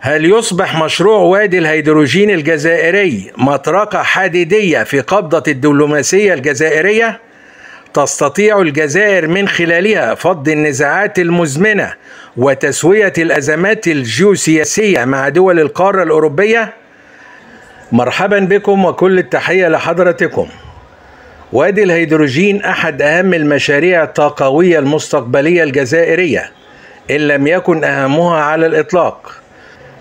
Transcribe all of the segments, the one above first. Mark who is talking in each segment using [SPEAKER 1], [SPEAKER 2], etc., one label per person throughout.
[SPEAKER 1] هل يصبح مشروع وادي الهيدروجين الجزائري مطرقة حديدية في قبضة الدبلوماسية الجزائرية؟ تستطيع الجزائر من خلالها فض النزاعات المزمنة وتسوية الأزمات الجيوسياسية مع دول القارة الأوروبية؟ مرحبا بكم وكل التحية لحضرتكم. وادي الهيدروجين أحد أهم المشاريع الطاقوية المستقبلية الجزائرية إن لم يكن أهمها على الإطلاق.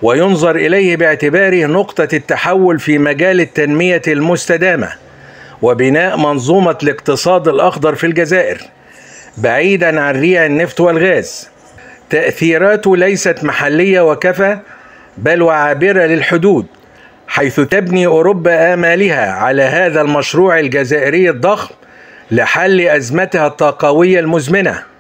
[SPEAKER 1] وينظر إليه باعتباره نقطة التحول في مجال التنمية المستدامة وبناء منظومة الاقتصاد الأخضر في الجزائر بعيدا عن ريع النفط والغاز تاثيراته ليست محلية وكفى بل وعابرة للحدود حيث تبني أوروبا آمالها على هذا المشروع الجزائري الضخم لحل أزمتها الطاقوية المزمنة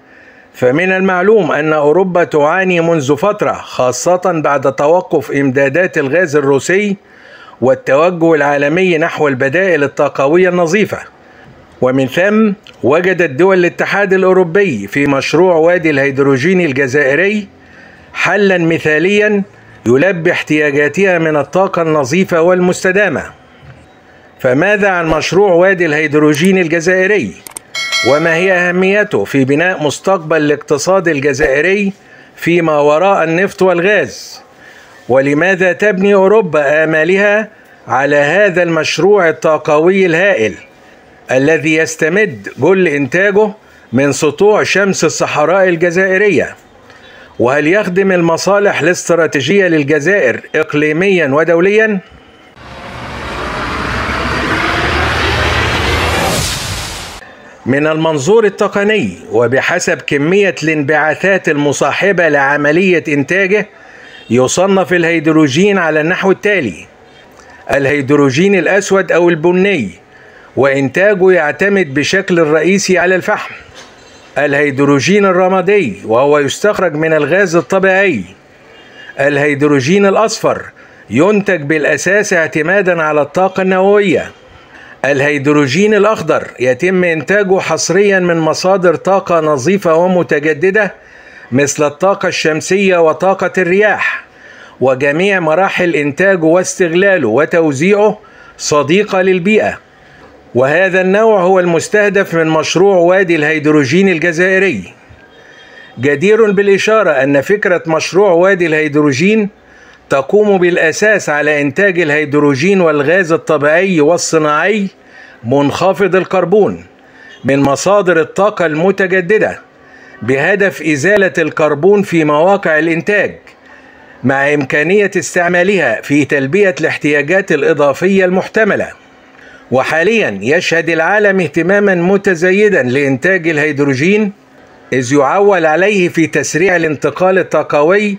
[SPEAKER 1] فمن المعلوم أن أوروبا تعاني منذ فترة خاصة بعد توقف إمدادات الغاز الروسي والتوجه العالمي نحو البدائل الطاقوية النظيفة ومن ثم وجدت دول الاتحاد الأوروبي في مشروع وادي الهيدروجين الجزائري حلا مثاليا يلبي احتياجاتها من الطاقة النظيفة والمستدامة فماذا عن مشروع وادي الهيدروجين الجزائري؟ وما هي أهميته في بناء مستقبل الاقتصاد الجزائري فيما وراء النفط والغاز ولماذا تبني أوروبا آمالها على هذا المشروع الطاقوي الهائل الذي يستمد كل إنتاجه من سطوع شمس الصحراء الجزائرية وهل يخدم المصالح الاستراتيجية للجزائر إقليميا ودوليا؟ من المنظور التقني وبحسب كمية الانبعاثات المصاحبة لعملية إنتاجه يصنف الهيدروجين على النحو التالي الهيدروجين الأسود أو البني وإنتاجه يعتمد بشكل رئيسي على الفحم. الهيدروجين الرمادي وهو يستخرج من الغاز الطبيعي. الهيدروجين الأصفر ينتج بالأساس اعتمادا على الطاقة النووية. الهيدروجين الأخضر يتم إنتاجه حصريا من مصادر طاقة نظيفة ومتجددة مثل الطاقة الشمسية وطاقة الرياح وجميع مراحل إنتاجه واستغلاله وتوزيعه صديقة للبيئة. وهذا النوع هو المستهدف من مشروع وادي الهيدروجين الجزائري. جدير بالإشارة أن فكرة مشروع وادي الهيدروجين تقوم بالأساس على إنتاج الهيدروجين والغاز الطبيعي والصناعي منخفض الكربون من مصادر الطاقة المتجددة بهدف إزالة الكربون في مواقع الإنتاج مع إمكانية استعمالها في تلبية الاحتياجات الإضافية المحتملة. وحاليا يشهد العالم اهتماما متزايدا لإنتاج الهيدروجين إذ يعول عليه في تسريع الانتقال الطاقوي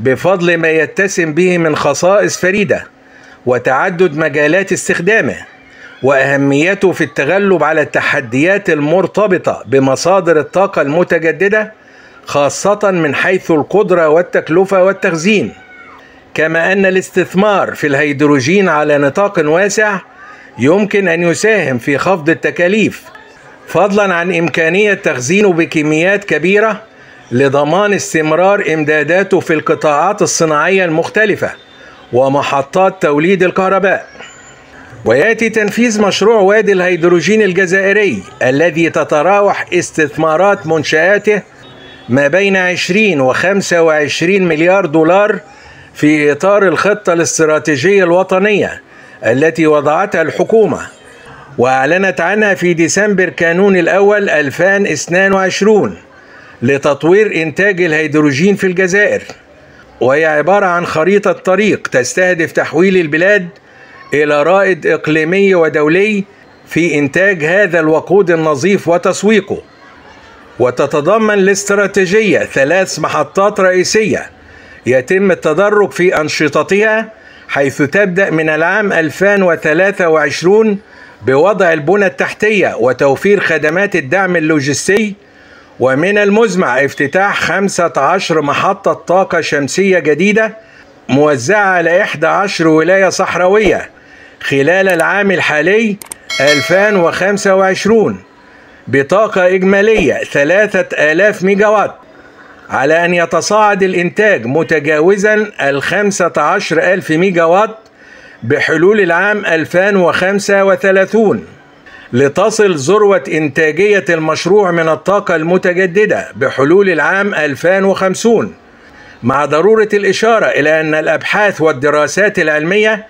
[SPEAKER 1] بفضل ما يتسم به من خصائص فريدة وتعدد مجالات استخدامه وأهميته في التغلب على التحديات المرتبطة بمصادر الطاقة المتجددة خاصة من حيث القدرة والتكلفة والتخزين. كما أن الاستثمار في الهيدروجين على نطاق واسع يمكن أن يساهم في خفض التكاليف فضلا عن إمكانية تخزينه بكميات كبيرة لضمان استمرار إمداداته في القطاعات الصناعية المختلفة ومحطات توليد الكهرباء. ويأتي تنفيذ مشروع وادي الهيدروجين الجزائري الذي تتراوح استثمارات منشآته ما بين 20 و 25 مليار دولار في إطار الخطة الاستراتيجية الوطنية التي وضعتها الحكومة. وأعلنت عنها في ديسمبر كانون الأول 2022 لتطوير إنتاج الهيدروجين في الجزائر. وهي عبارة عن خريطة طريق تستهدف تحويل البلاد إلى رائد إقليمي ودولي في إنتاج هذا الوقود النظيف وتسويقه. وتتضمن الاستراتيجية ثلاث محطات رئيسية يتم التدرج في أنشطتها حيث تبدأ من العام 2023 بوضع البنى التحتية وتوفير خدمات الدعم اللوجستي ومن المزمع افتتاح 15 محطة طاقة شمسية جديدة موزعة على 11 ولاية صحراوية خلال العام الحالي 2025 بطاقة إجمالية 3000 ميجا وات على أن يتصاعد الإنتاج متجاوزا عشر ألف ميجا وات بحلول العام 2035 لتصل ذروة إنتاجية المشروع من الطاقة المتجددة بحلول العام 2050 مع ضرورة الإشارة إلى أن الأبحاث والدراسات العلمية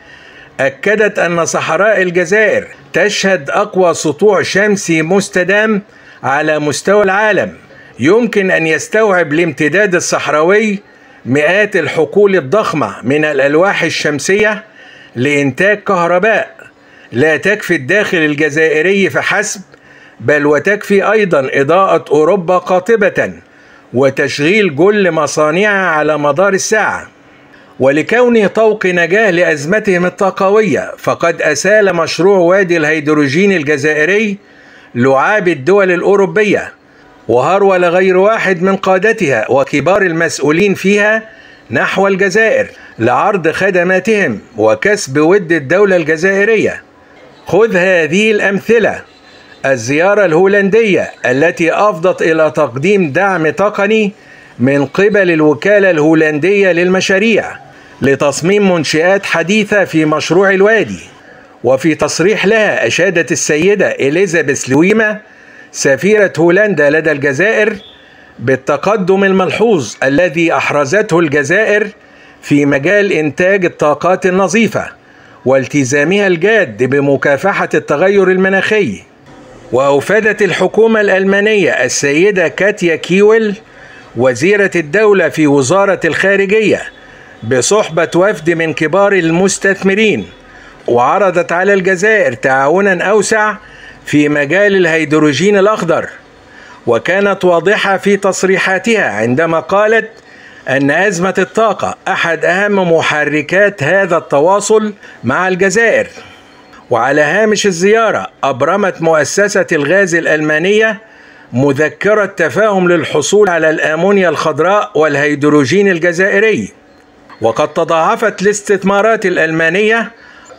[SPEAKER 1] أكدت أن صحراء الجزائر تشهد أقوى سطوع شمسي مستدام على مستوى العالم. يمكن أن يستوعب الامتداد الصحراوي مئات الحقول الضخمة من الألواح الشمسية لإنتاج كهرباء. لا تكفي الداخل الجزائري فحسب بل وتكفي أيضا إضاءة أوروبا قاطبة وتشغيل كل مصانعها على مدار الساعة. ولكونه طوق نجاة لأزمتهم الطاقوية فقد أسال مشروع وادي الهيدروجين الجزائري لعاب الدول الأوروبية وهرول غير واحد من قادتها وكبار المسؤولين فيها نحو الجزائر لعرض خدماتهم وكسب ود الدولة الجزائرية. خذ هذه الأمثلة. الزيارة الهولندية التي أفضت إلى تقديم دعم تقني من قبل الوكالة الهولندية للمشاريع لتصميم منشآت حديثة في مشروع الوادي. وفي تصريح لها أشادت السيدة إليزابيث لويما سفيرة هولندا لدى الجزائر بالتقدم الملحوظ الذي أحرزته الجزائر في مجال إنتاج الطاقات النظيفة. والتزامها الجاد بمكافحة التغير المناخي. وأوفدت الحكومة الألمانية السيدة كاتيا كيويل وزيرة الدولة في وزارة الخارجية بصحبة وفد من كبار المستثمرين. وعرضت على الجزائر تعاونا أوسع في مجال الهيدروجين الأخضر. وكانت واضحة في تصريحاتها عندما قالت أن أزمة الطاقة أحد أهم محركات هذا التواصل مع الجزائر. وعلى هامش الزيارة أبرمت مؤسسة الغاز الألمانية مذكرة تفاهم للحصول على الأمونيا الخضراء والهيدروجين الجزائري. وقد تضاعفت الاستثمارات الألمانية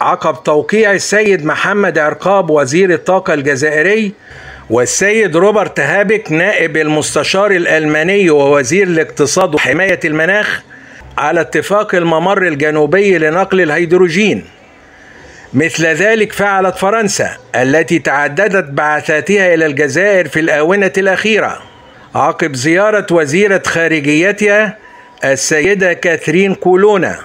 [SPEAKER 1] عقب توقيع السيد محمد عرقاب وزير الطاقة الجزائري والسيد روبرت هابك نائب المستشار الألماني ووزير الاقتصاد وحماية المناخ على اتفاق الممر الجنوبي لنقل الهيدروجين. مثل ذلك فعلت فرنسا التي تعددت بعثاتها إلى الجزائر في الآونة الأخيرة. عقب زيارة وزيرة خارجيتها السيدة كاثرين كولونا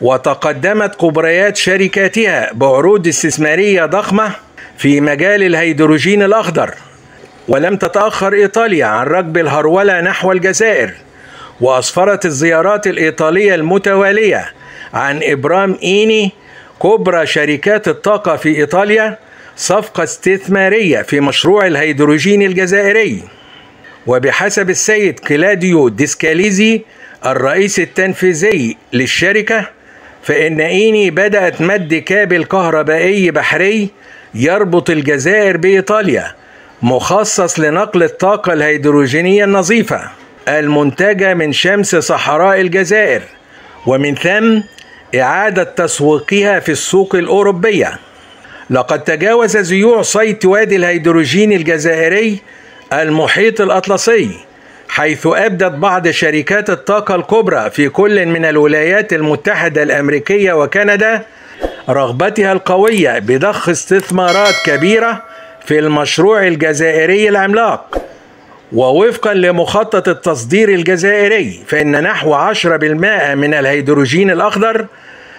[SPEAKER 1] وتقدمت كبريات شركاتها بعروض استثمارية ضخمة في مجال الهيدروجين الأخضر ولم تتأخر إيطاليا عن ركب الهرولة نحو الجزائر وأسفرت الزيارات الإيطالية المتوالية عن إبرام إيني كبرى شركات الطاقة في إيطاليا صفقة استثمارية في مشروع الهيدروجين الجزائري. وبحسب السيد كلاديو ديسكاليزي الرئيس التنفيذي للشركة فإن إيني بدأت مد كابل كهربائي بحري يربط الجزائر بإيطاليا مخصص لنقل الطاقة الهيدروجينية النظيفة المنتجة من شمس صحراء الجزائر ومن ثم إعادة تسويقها في السوق الأوروبية. لقد تجاوز ذيوع صيت وادي الهيدروجين الجزائري المحيط الأطلسي حيث أبدت بعض شركات الطاقة الكبرى في كل من الولايات المتحدة الأمريكية وكندا رغبتها القوية بضخ استثمارات كبيرة في المشروع الجزائري العملاق. ووفقا لمخطط التصدير الجزائري فإن نحو 10% من الهيدروجين الأخضر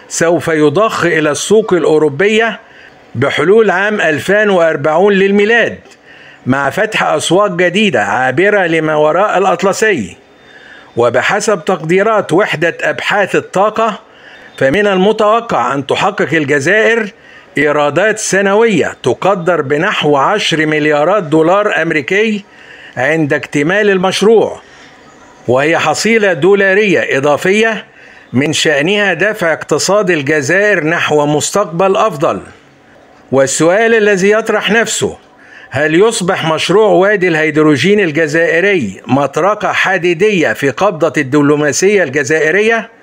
[SPEAKER 1] سوف يضخ إلى السوق الأوروبية بحلول عام 2040 للميلاد مع فتح أسواق جديدة عابرة لما وراء الأطلسي. وبحسب تقديرات وحدة أبحاث الطاقة فمن المتوقع أن تحقق الجزائر إيرادات سنوية تقدر بنحو 10 مليارات دولار أمريكي عند اكتمال المشروع وهي حصيلة دولارية إضافية من شأنها دفع اقتصاد الجزائر نحو مستقبل أفضل والسؤال الذي يطرح نفسه هل يصبح مشروع وادي الهيدروجين الجزائري مطرقة حديدية في قبضة الدبلوماسية الجزائرية؟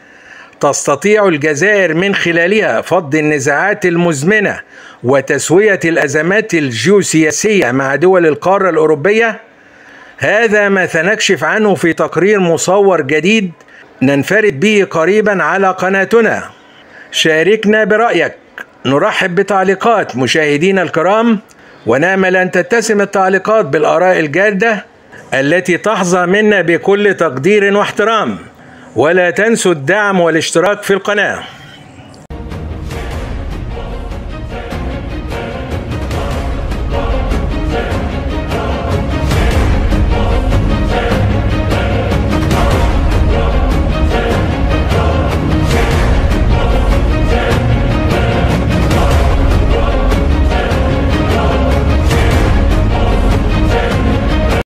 [SPEAKER 1] تستطيع الجزائر من خلالها فض النزاعات المزمنة وتسوية الأزمات الجيوسياسية مع دول القارة الأوروبية؟ هذا ما سنكشف عنه في تقرير مصور جديد ننفرد به قريبا على قناتنا. شاركنا برأيك. نرحب بتعليقات مشاهدينا الكرام. ونامل أن تتسم التعليقات بالآراء الجادة التي تحظى منا بكل تقدير واحترام. ولا تنسوا الدعم والاشتراك في القناة.